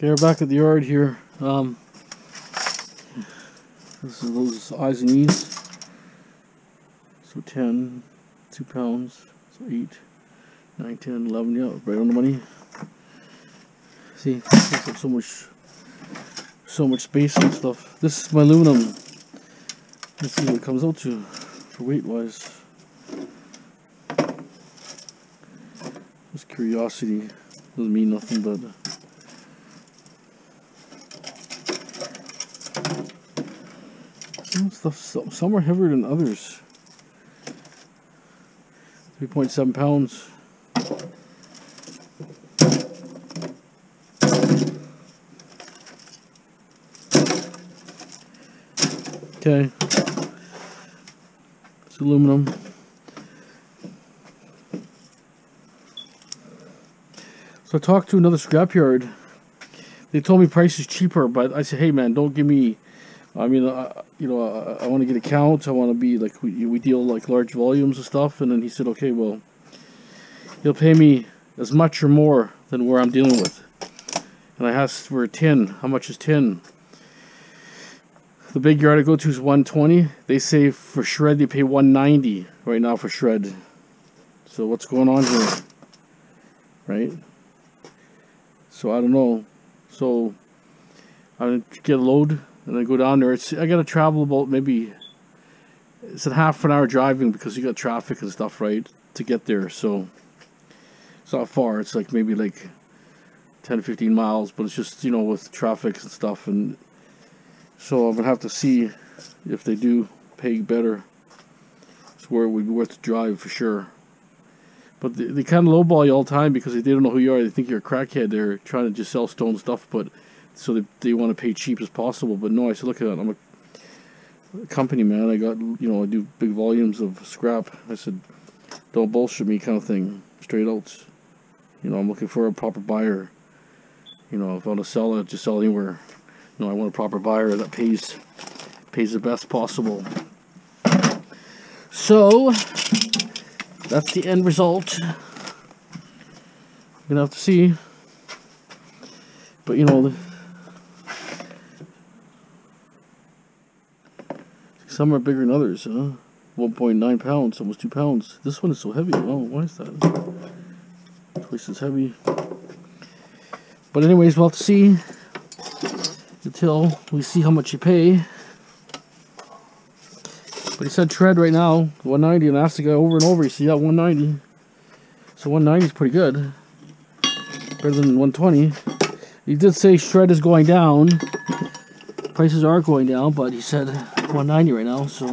Okay, we're back at the yard here. Um, this is those eyes and E's. So 10, 2 pounds, so 8, 9, 10, 11, yeah, right on the money. See, takes so much, so much space and stuff. This is my aluminum. Let's see what it comes out to for weight wise. Just curiosity. Doesn't mean nothing, but. Some stuff, some are heavier than others. 3.7 pounds. Okay. It's aluminum. So I talked to another scrapyard. They told me price is cheaper, but I said, hey man, don't give me. I mean, uh, you know, I, I want to get accounts. I want to be like we, we deal like large volumes of stuff. And then he said, okay, well, he'll pay me as much or more than where I'm dealing with. And I asked for a tin. How much is tin? The big yard I go to is 120. They say for shred they pay 190 right now for shred. So what's going on here? Right? So I don't know. So I get a load and I go down there. It's I gotta travel about maybe it's a half an hour driving because you got traffic and stuff, right? To get there. So it's not far. It's like maybe like 10 15 miles, but it's just, you know, with traffic and stuff and so I'm gonna have to see if they do pay better. It's where it would be worth the drive for sure. But they, they kind of lowball you all the time because they don't know who you are. They think you're a crackhead. They're trying to just sell stone stuff, but so they, they want to pay cheap as possible. But no, I said, look at that. I'm a, company man. I got you know I do big volumes of scrap. I said, don't bullshit me, kind of thing, straight out. You know, I'm looking for a proper buyer. You know, if I want to sell it, just sell anywhere. You know, I want a proper buyer that pays pays the best possible. So that's the end result. Gonna have to see. But you know, some are bigger than others, huh? 1.9 pounds, almost 2 pounds. This one is so heavy. Oh, why is that? Twice as heavy. But anyways, we'll have to see until we see how much you pay. But he said tread right now, 190, and asked the guy over and over, he said, yeah, 190. So 190 is pretty good. Better than 120. He did say shred is going down. Prices are going down, but he said 190 right now, so...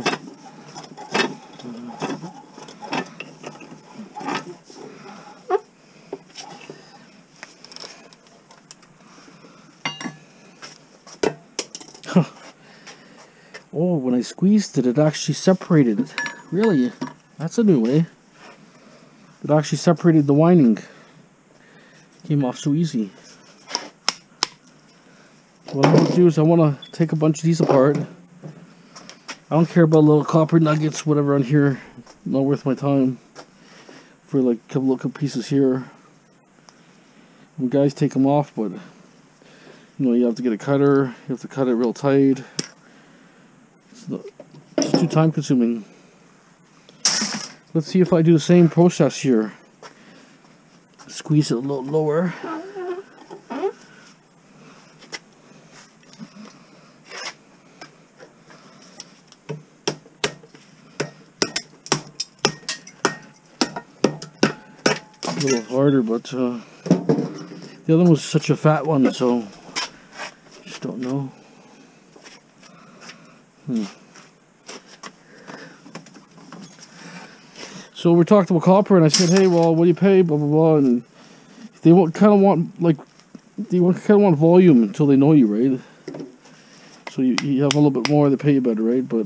Oh, when I squeezed it, it actually separated it. Really? That's a new way. It actually separated the winding. Came off so easy. What I'm going to do is I want to take a bunch of these apart. I don't care about little copper nuggets, whatever on here. Not worth my time. For like a couple pieces here. Guys take them off, but you know, you have to get a cutter. You have to cut it real tight. It's too time consuming. Let's see if I do the same process here. Squeeze it a little lower. A little harder, but uh, the other one was such a fat one, so just don't know. Hmm. So we talked about copper, and I said, "Hey, well, what do you pay?" Blah blah blah, and they want kind of want like they want kind of want volume until they know you, right? So you, you have a little bit more, they pay you better, right? But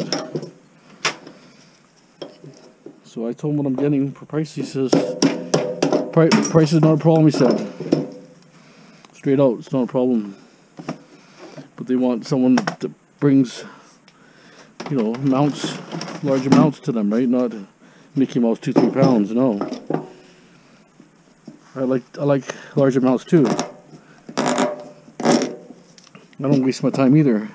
so I told him what I'm getting for price. He says, "Price is not a problem." He said, "Straight out, it's not a problem." But they want someone that brings you know, amounts, large amounts to them, right? Not Mickey Mouse two, three pounds, no. I like I like large amounts too. I don't waste my time either.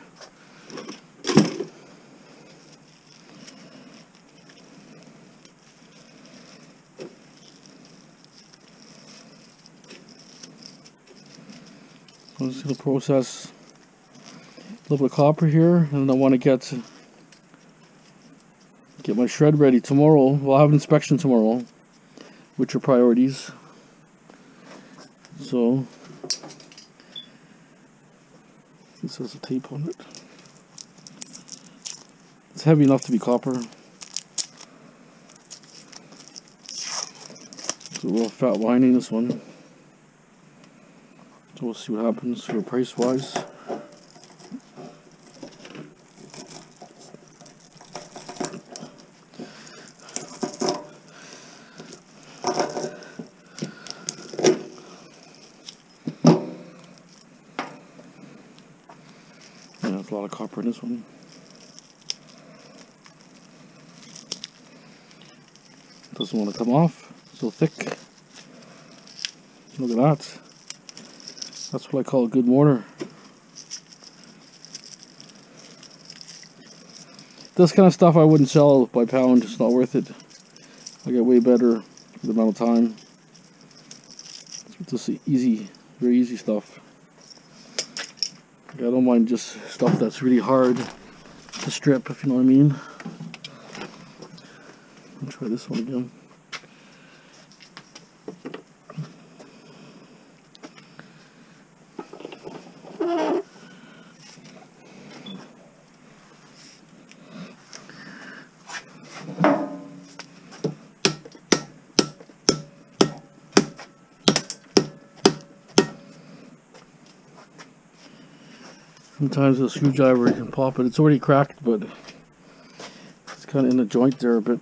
Going to process a little bit of copper here, and I want to get get my shred ready tomorrow. We'll have an inspection tomorrow, which are priorities. So, this has a tape on it. It's heavy enough to be copper. It's a little fat lining, this one. We'll see what happens for price wise. Yeah, there's a lot of copper in this one. Doesn't want to come off, so thick. Look at that. That's what I call a good mortar. This kind of stuff I wouldn't sell by pound. It's not worth it. I get way better the amount of time. It's just easy, very easy stuff. I don't mind just stuff that's really hard to strip, if you know what I mean. I'll try this one again. Sometimes a screwdriver can pop it. It's already cracked, but it's kind of in the joint there a bit.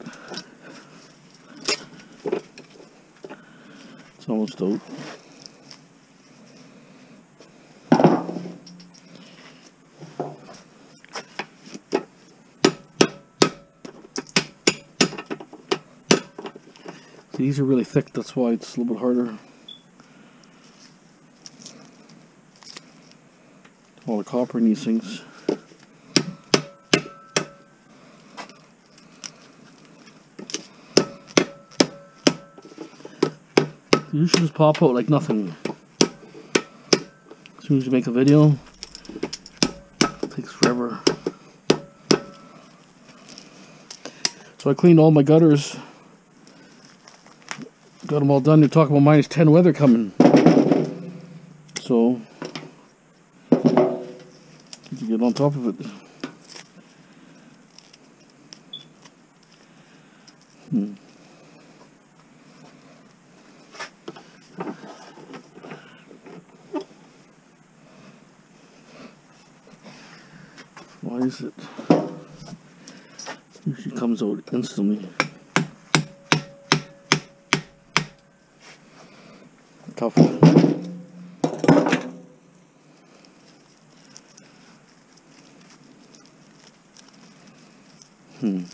It's almost out. These are really thick, that's why it's a little bit harder. Copper in these things. You should just pop out like nothing. As soon as you make a video, takes forever. So I cleaned all my gutters. Got them all done. They're talking about minus 10 weather coming. So to get on top of it. Hmm. Why is it? Usually comes out instantly. Tough. Hmm.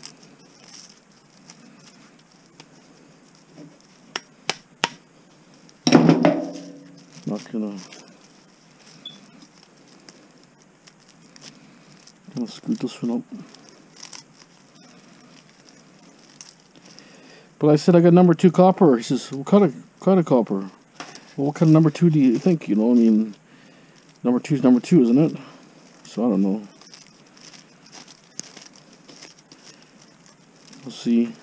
Not gonna. Gonna But I said I got number two copper. He says, "What kind of kind of copper? Well, what kind of number two do you think? You know, I mean, number two is number two, isn't it? So I don't know. We'll see.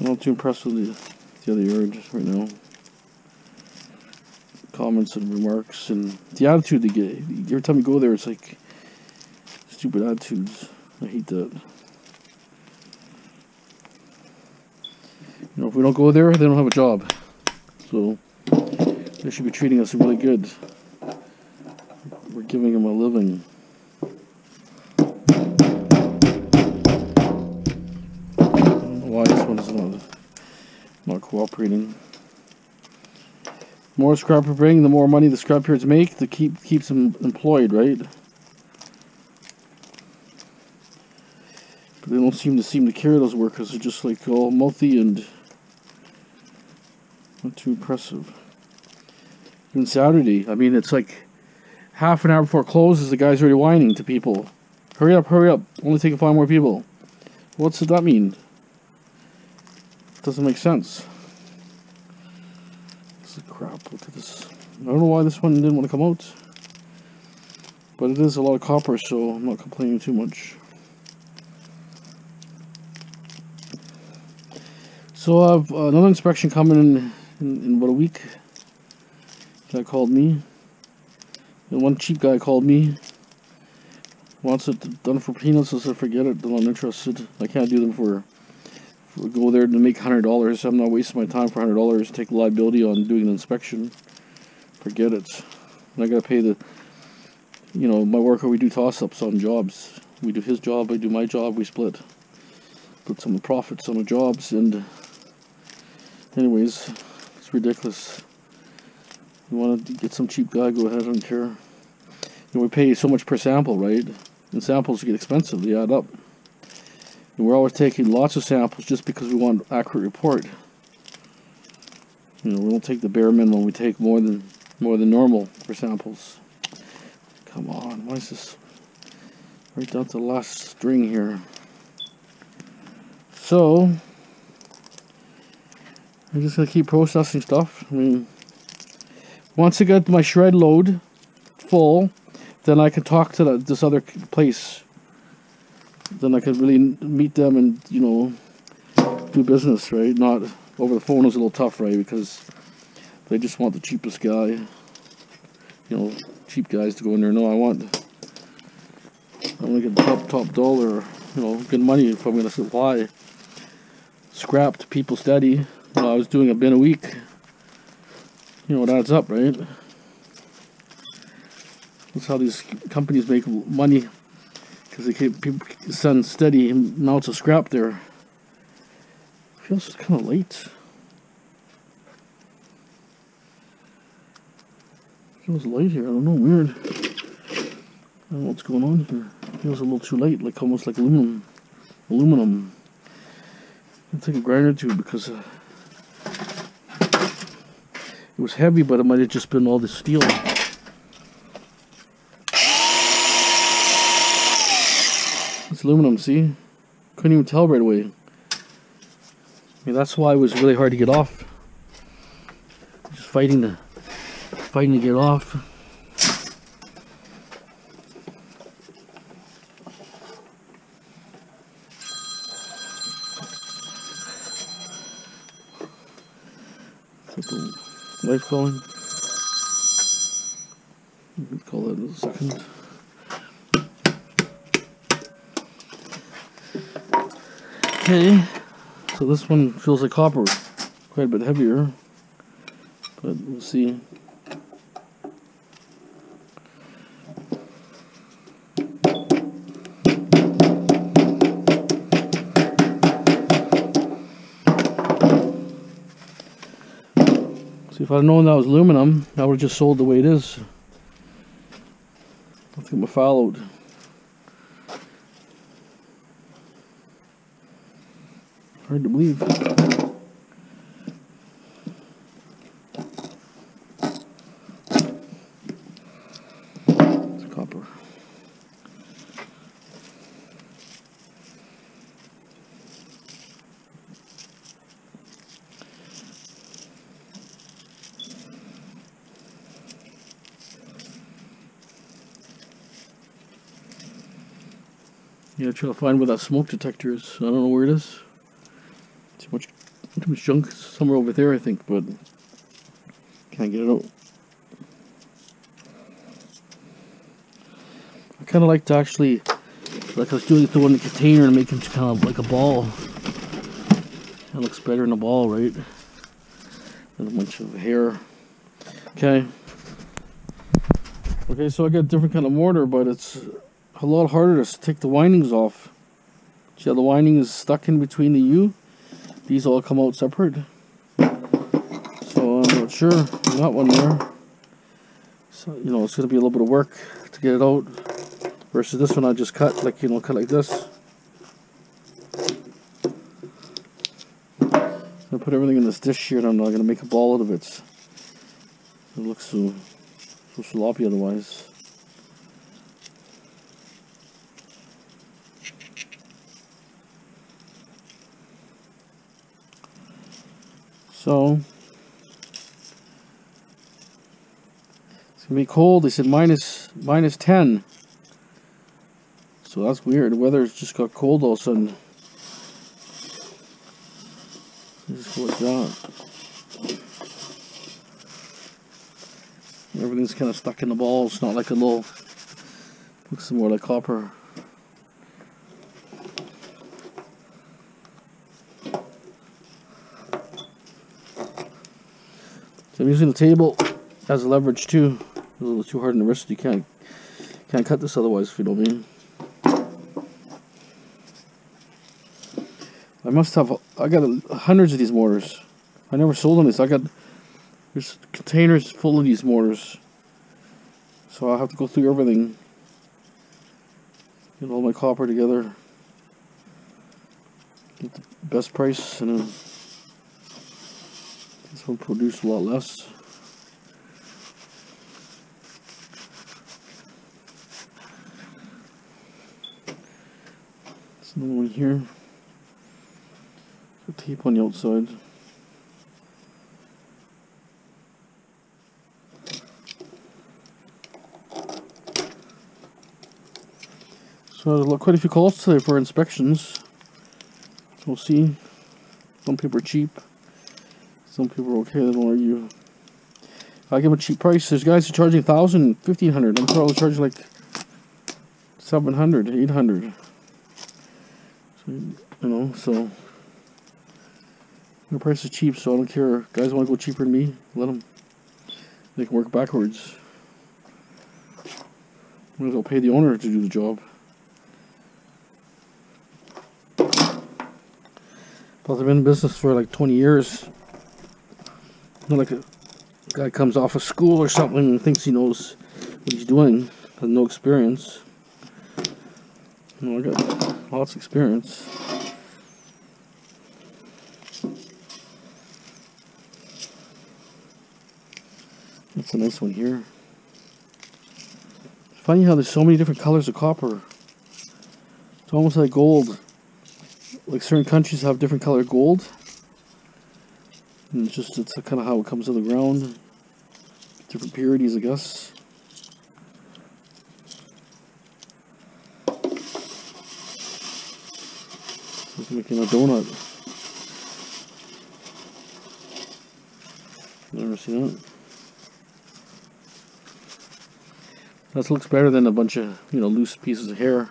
I'm not too impressed with the, the other yard right now. Comments and remarks and the attitude they get. Every time you go there, it's like stupid attitudes. I hate that. You know, if we don't go there, they don't have a job. So, they should be treating us really good. We're giving them a living. why this one's not, not cooperating. More scrap we bring, the more money the scrap yards make to keep keeps them employed, right? But they don't seem to seem to care those workers. They're just like all mouthy and not too impressive. Even Saturday, I mean, it's like half an hour before closes, the guy's already whining to people. Hurry up, hurry up. Only taking five more people. What's that mean? Doesn't make sense. This is crap. Look at this. I don't know why this one didn't want to come out. But it is a lot of copper, so I'm not complaining too much. So I have uh, another inspection coming in, in, in about a week. Guy called me. And one cheap guy called me. Wants it done for peanuts. I said, forget it. I'm not interested. I can't do them for, for go there to make hundred dollars. I'm not wasting my time for hundred dollars. Take liability on doing an inspection. Forget it. And I gotta pay the. You know, my worker. We do toss-ups on jobs. We do his job. I do my job. We split. Put some profits on the jobs and. Anyways, it's ridiculous. You want to get some cheap guy, go ahead, I don't care. You know, we pay so much per sample, right? And samples get expensive, they add up. And we're always taking lots of samples just because we want an accurate report. You know, we don't take the bare minimum, we take more than more than normal for samples. Come on, why is this right down to the last string here? So I'm just gonna keep processing stuff. I mean once I get my shred load full, then I can talk to the, this other place. Then I can really meet them and, you know, do business, right? Not over the phone is a little tough, right? Because they just want the cheapest guy. You know, cheap guys to go in there. No, I want, I want to get the top, top dollar, you know, good money if I'm going to supply. Scrapped people steady. Know, I was doing a bin a week you know, it adds up, right? That's how these companies make money because they keep people send steady amounts of scrap there. Feels kind of late. Feels late here. I don't know. Weird. I don't know what's going on here. Feels a little too late, like almost like aluminum. Aluminum. I'll take a grinder too because. Uh, was heavy, but it might have just been all the steel. It's aluminum, see? Couldn't even tell right away. I mean, that's why it was really hard to get off. Just fighting to, fighting to get off. Life calling. Call a second. Okay, so this one feels like copper, quite a bit heavier, but we'll see. If I'd known that was aluminum, I would have just sold the way it is. I think I followed. Hard to believe. Trying to find where that smoke detector is. I don't know where it is. Too much, too much junk somewhere over there, I think, but can't get it out. I kind of like to actually, like I was doing it in the container and make it kind of like a ball. It looks better in a ball, right? Than a bunch of hair. Okay. Okay, so I got a different kind of mortar, but it's a lot harder to take the windings off. See how the winding is stuck in between the U? These all come out separate. So I'm not sure. that one there. So, you know, it's going to be a little bit of work to get it out. Versus this one I just cut, like, you know, cut like this. I put everything in this dish here and I'm not going to make a ball out of it. It looks so, so sloppy otherwise. So it's gonna be cold. They said minus minus ten. So that's weird. The weather's just got cold all of a sudden. Just like that. Everything's kind of stuck in the balls. Not like a little. Looks more like copper. I'm using the table as a leverage too. It's a little too hard on the wrist. You can't can't cut this otherwise if you I mean. I must have I got hundreds of these mortars. I never sold them this. I got there's containers full of these mortars. So I'll have to go through everything. Get all my copper together. Get the best price and then will produce a lot less. There's another one here. The tape on the outside. So there's quite a few calls today for inspections. We'll see. Some people are cheap. Some people are okay, they don't argue. I give a cheap price. There's guys who are charging 1000 1500 I'm probably charging like 700 800 so, You know, so. The price is cheap, so I don't care. Guys want to go cheaper than me, let them. They can work backwards. Might as well pay the owner to do the job. But I've been in business for like 20 years. Like a guy comes off of school or something and thinks he knows what he's doing, has no experience. Know, I got lots of experience. That's a nice one here. Funny how there's so many different colors of copper. It's almost like gold. Like certain countries have different colored gold. And it's just, it's kind of how it comes to the ground. Different purities, I guess. It's making a donut. Never seen that. This looks better than a bunch of, you know, loose pieces of hair.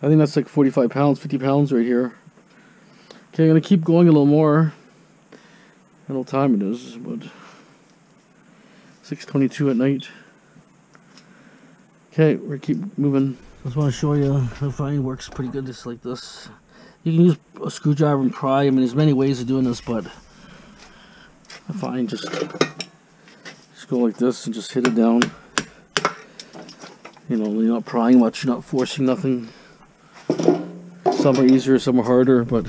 I think that's like 45 pounds, 50 pounds right here. Okay, I'm to keep going a little more. I don't know what time it is, but 6.22 at night. Okay, we're keep moving. I just want to show you the fine works pretty good just like this. You can use a screwdriver and pry. I mean, there's many ways of doing this, but I find just just go like this and just hit it down. You know, you're not prying much, you're not forcing nothing. Some are easier, some are harder, but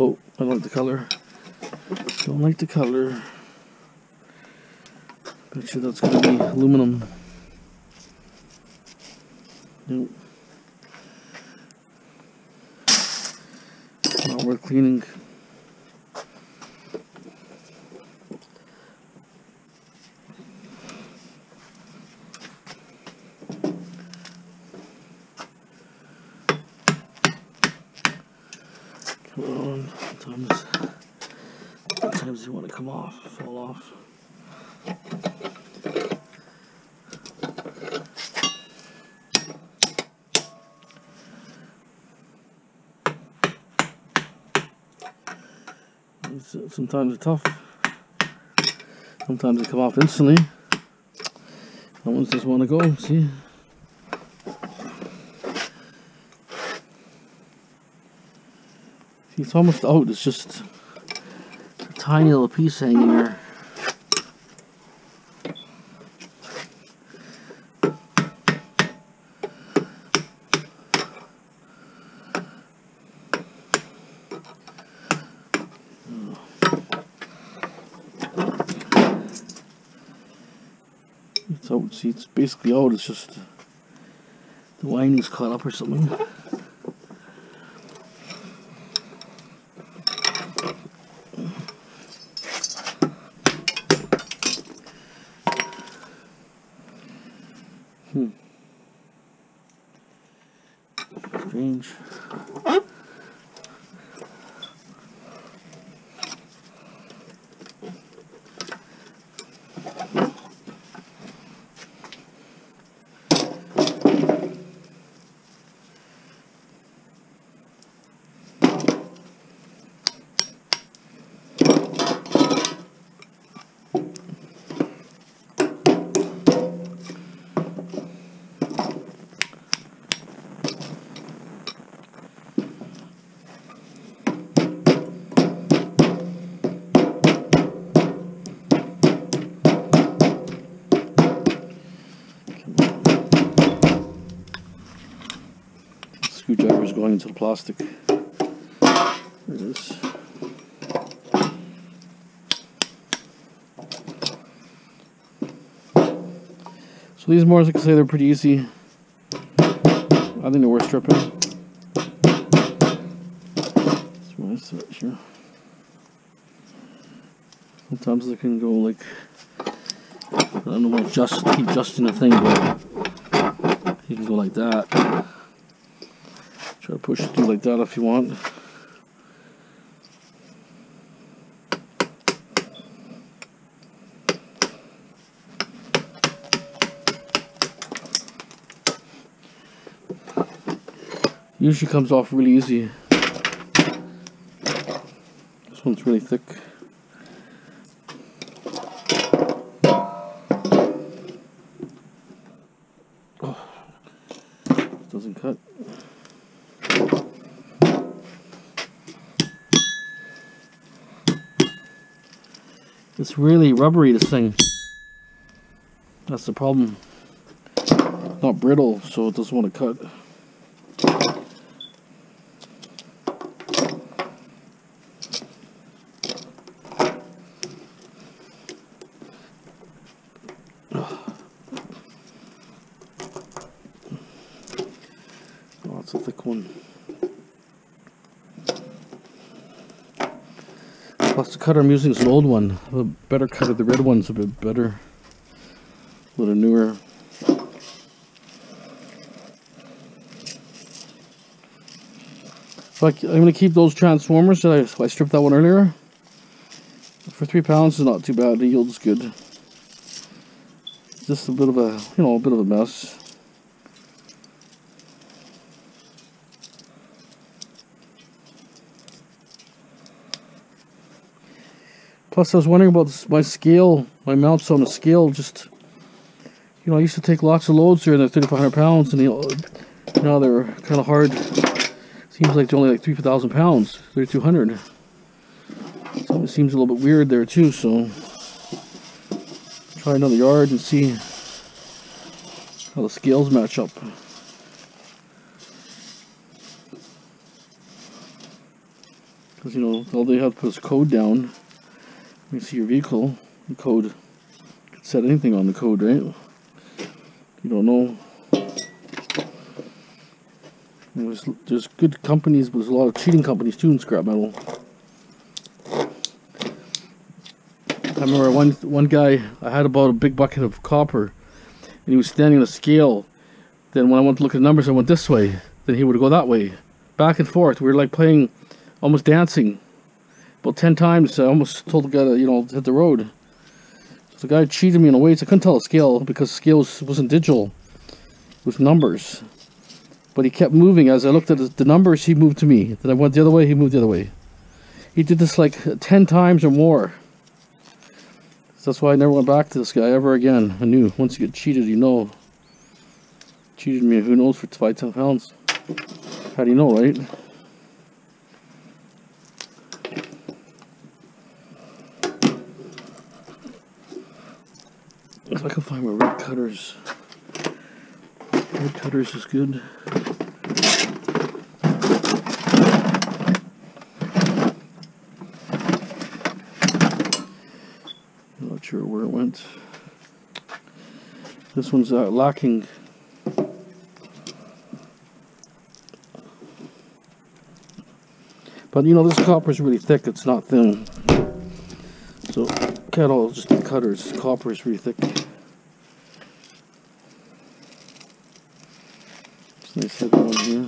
Oh, I don't like the color. Don't like the color. Bet you that's gonna be aluminum. Nope. Not worth cleaning. Come on, sometimes, sometimes you want to come off, fall off. It's, uh, Sometimes they're tough. Sometimes they come off instantly. That ones just want to go, see? See, it's almost out. It's just a tiny little piece hanging there. See, it's basically out. It's just the lining's caught up or something. Going into the plastic. There it is. So these more, as I can say, they're pretty easy. I think they're worth stripping. Here. Sometimes they can go like I don't know just keep adjusting the thing, but you can go like that. Push it through like that if you want. Usually comes off really easy. This one's really thick. Oh, doesn't cut. It's really rubbery, this thing. That's the problem. Not brittle, so it doesn't want to cut. Oh, it's a thick one. Plus the cutter I'm using is an old one. A better cutter, the red one's a bit better. A little newer. So I, am going to keep those transformers that I, I stripped that one earlier. For three pounds is not too bad, the yield's good. Just a bit of a, you know, a bit of a mess. Plus, I was wondering about this, my scale, my mounts on the scale. Just, you know, I used to take lots of loads here, and they're 3,500 pounds, and now they're kind of hard. Seems like they're only like 3,000 pounds, 3,200. So it seems a little bit weird there too. So, try another yard and see how the scales match up. Because you know, all they have to put is code down. You see your vehicle, the code. You can set anything on the code, right? You don't know. There's, there's good companies, but there's a lot of cheating companies too in scrap metal. I remember one one guy, I had about a big bucket of copper, and he was standing on a scale. Then when I went to look at the numbers, I went this way. Then he would go that way, back and forth. We were like playing, almost dancing about 10 times I almost told the guy to, you know, hit the road. So the guy cheated me in a way, so I couldn't tell the scale because scale was, wasn't digital. It was numbers. But he kept moving. As I looked at the numbers, he moved to me. Then I went the other way, he moved the other way. He did this like 10 times or more. So that's why I never went back to this guy ever again. I knew once you get cheated, you know. Cheated me, who knows, for five, ten pounds. How do you know, right? If I can find my red cutters. Red cutters is good. Not sure where it went. This one's uh, lacking. But you know, this copper is really thick, it's not thin. So, all just the cutters. Copper is really thick. It's nice heavy one here.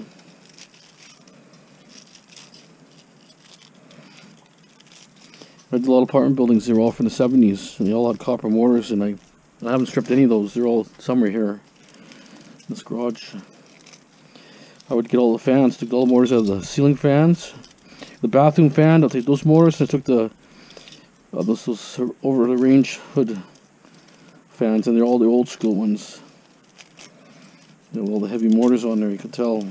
I did a lot of apartment buildings, they were all from the 70s, and they all had copper mortars, and I, I haven't stripped any of those, they're all somewhere here in this garage. I would get all the fans, took all the mortars out of the ceiling fans, the bathroom fan, I'll take those mortars, and I took the uh, those, those over the range hood fans, and they're all the old school ones. You know, all the heavy mortars on there, you can tell.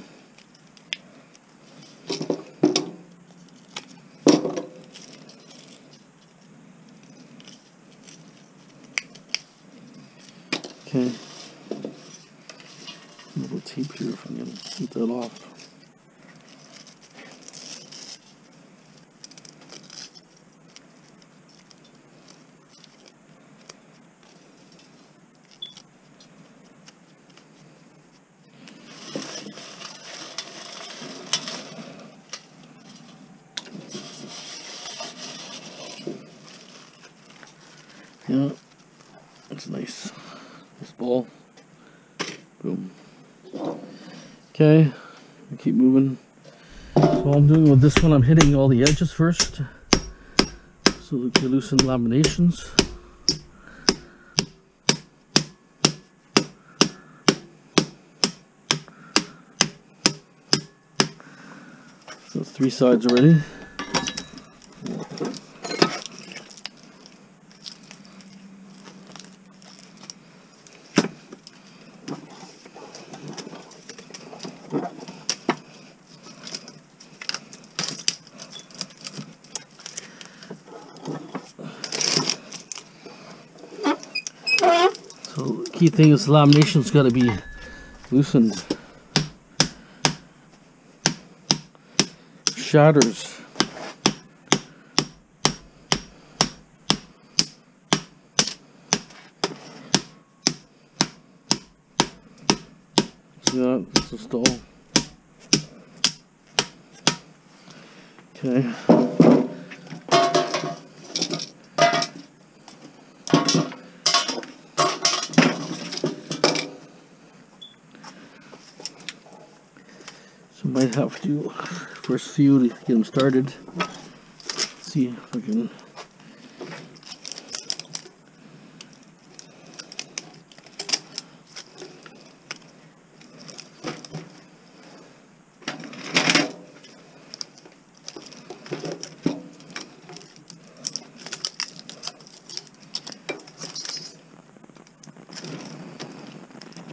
Okay. A little tape here if I can get that off. Yeah, that's nice. This ball. Boom. Okay, I keep moving. So I'm doing with this one, I'm hitting all the edges first. So we can loosen laminations. So three sides already. So key thing is lamination's got to be loosened. Shatters. See that? It's a stall. Okay. So might have to first few to get them started. see if I can.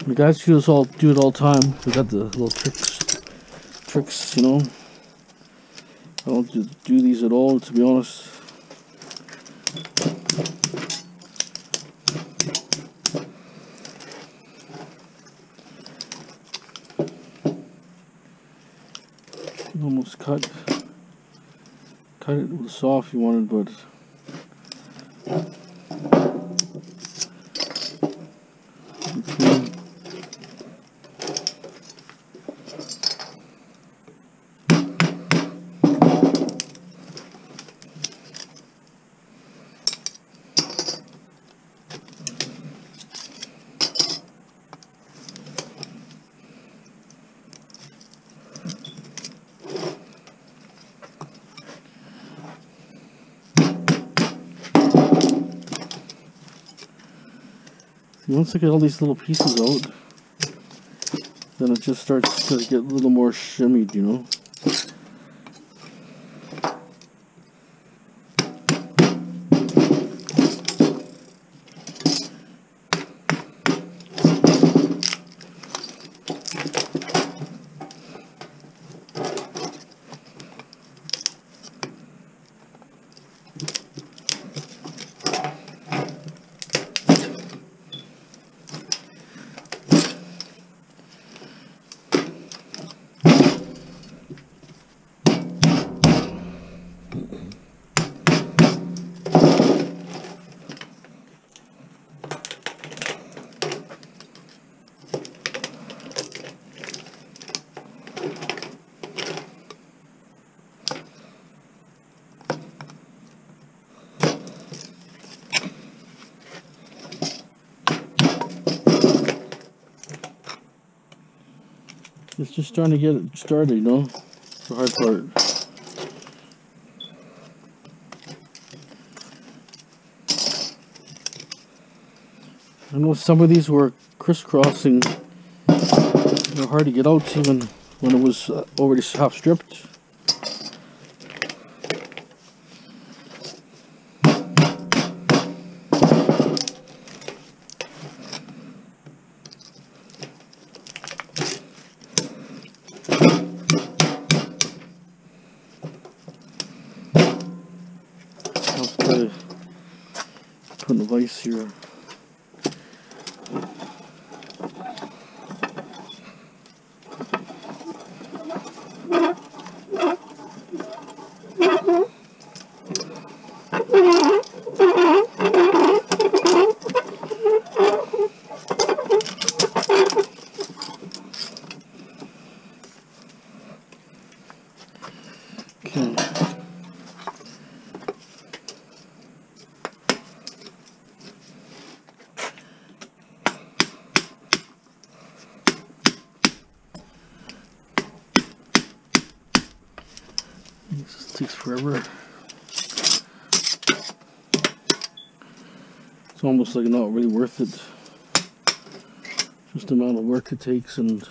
The guys do this all do it all the time. We got the little tricks tricks, you know. I don't do, do these at all, to be honest. Almost cut, cut it with a saw if you wanted, but Once I get all these little pieces out, then it just starts to get a little more shimmied, you know. Just trying to get it started, you know? It's the hard part. I know some of these were crisscrossing. They're hard to get out even when it was uh, already half stripped. I'll try to put a vise here. Okay. This takes forever. It's almost like not really worth it. Takes and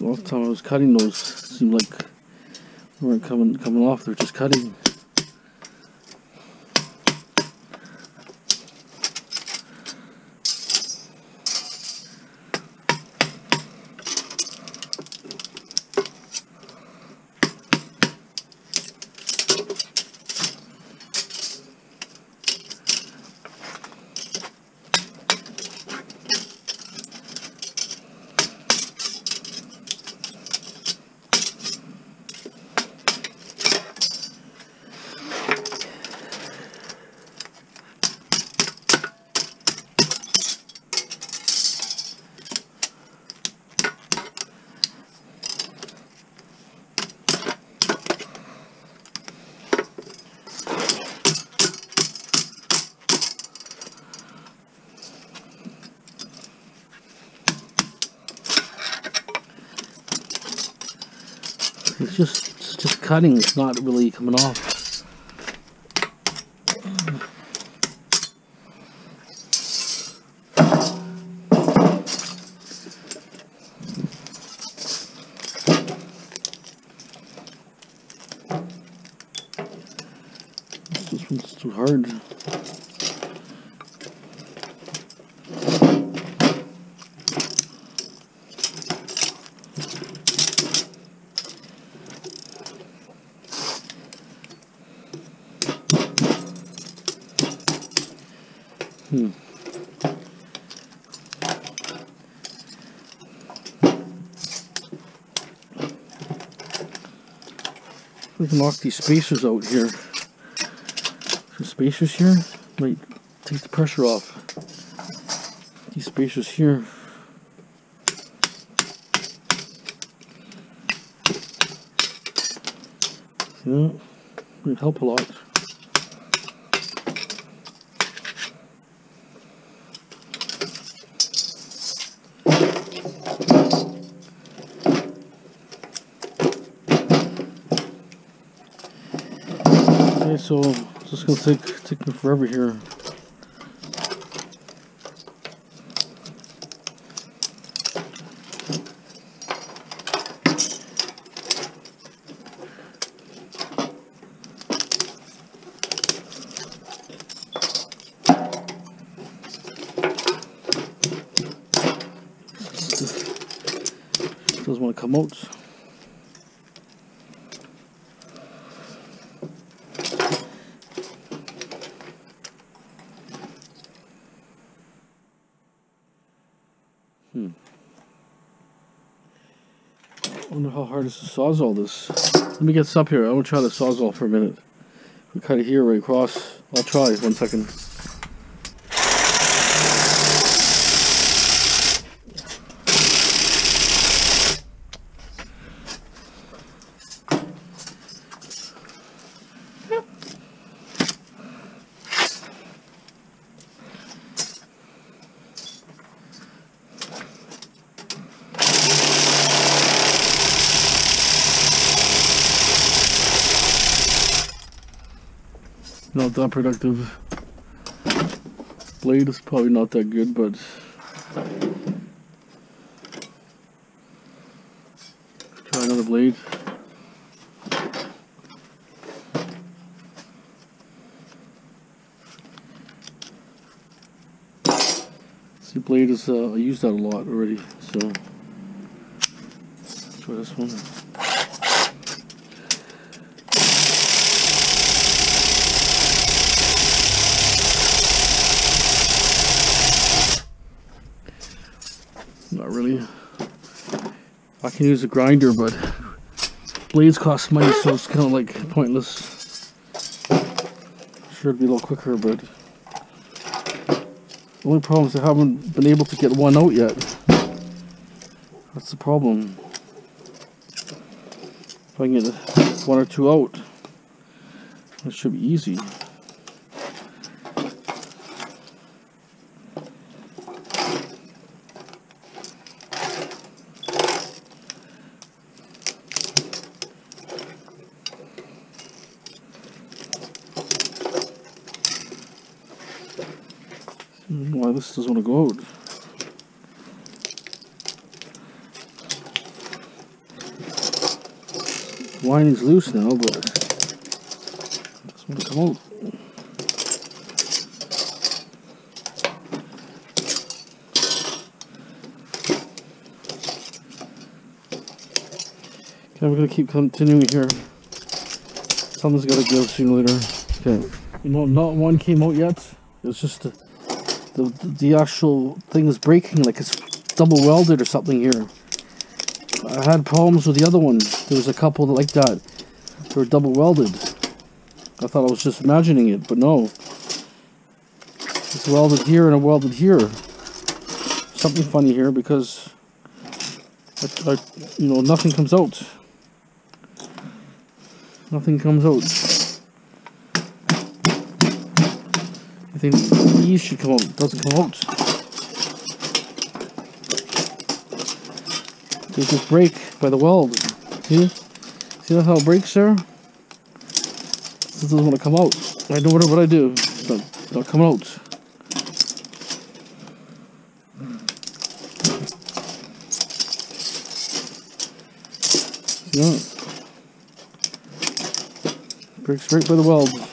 the last time I was cutting those, seemed like they weren't coming coming off. They're just cutting. It's just it's just cutting. It's not really coming off. This one's too hard. Hmm. We knock these spacers out here. Some spacers here might take the pressure off. These spacers here. Yeah, would help a lot. Okay, so it's just gonna take take me forever here. Doesn't want to come out. Hmm. wonder how hard it is to sawzall this. Let me get this up here. I want to try the sawzall for a minute. We cut it here right across. I'll try. One second. Not that productive. Blade is probably not that good, but try another blade. See, blade is uh, I used that a lot already, so try this one. Not really. I can use a grinder, but blades cost money, so it's kind of like pointless. Sure, it'd be a little quicker, but the only problem is I haven't been able to get one out yet. That's the problem. If I can get one or two out, it should be easy. This doesn't want to go out? Lining's loose now, but it doesn't want to come out. Okay, we're gonna keep continuing here. Something's gotta give sooner or later. Okay. You know, not one came out yet. It's just the, the, the actual thing is breaking, like it's double welded or something here. I had problems with the other one. There was a couple that like that. They were double welded. I thought I was just imagining it, but no. It's welded here and welded here. Something funny here because, I, I, you know, nothing comes out. Nothing comes out. Think these should come out. Doesn't come out. They just break by the weld. See? See how it breaks there? This doesn't want to come out. I don't know what, I do. It's not come out. That? Breaks right by the weld.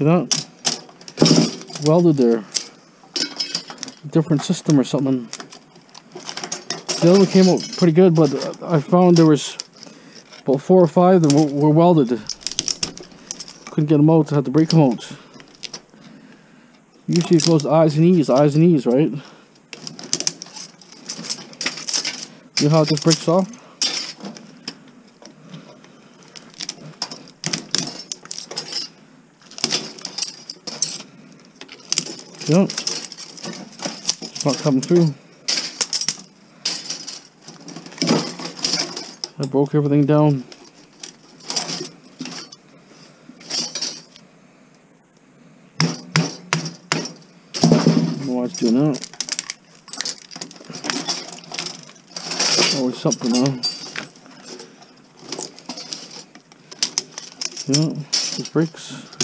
See that? Welded there. Different system or something. The other one came out pretty good, but I found there was about four or five that were, welded. Couldn't get them out, I had to break them out. Usually it goes I's and E's, I's and E's, right? You know how it just breaks off? Yep. It's not coming through. I broke everything down. it's doing that. Always something now. Yeah, this breaks.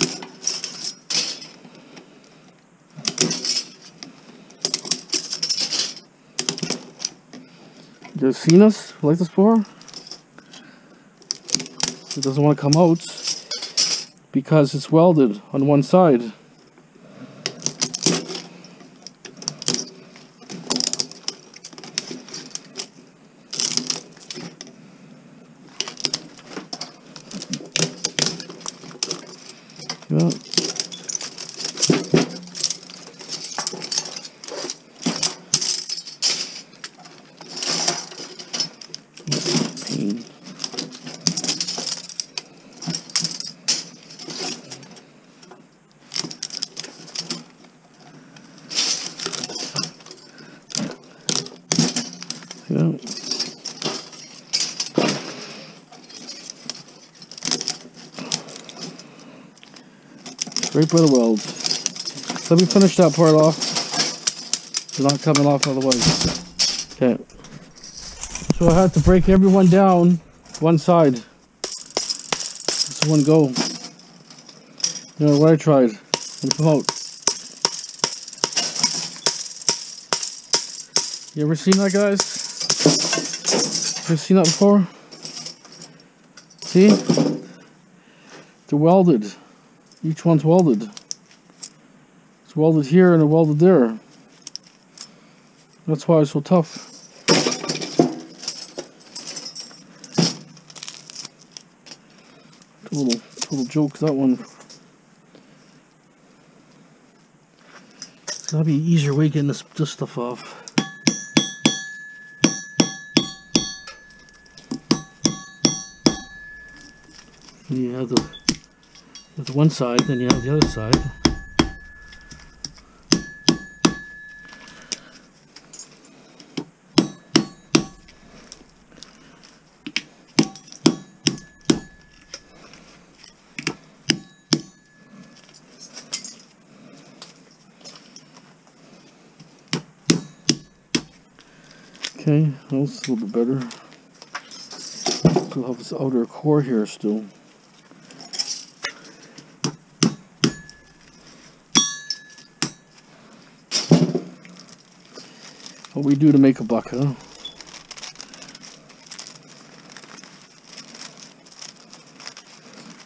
You guys seen us like this before? It doesn't want to come out because it's welded on one side. Right by the weld. Let me finish that part off. It's not coming off otherwise. Okay. So I had to break everyone down one side. This one go. You know what I tried. Me come out. You ever seen that guys? Ever seen that before? See? They're welded. Each one's welded. It's welded here and welded there. That's why it's so tough. Total, total joke, that one. That'll be an easier way getting this, this stuff off. Have the, the one side, then you have the other side. Okay, that's a little bit better. Still have this outer core here still. We do to make a buck, huh?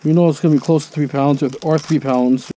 We know it's going to be close to three pounds or, or three pounds.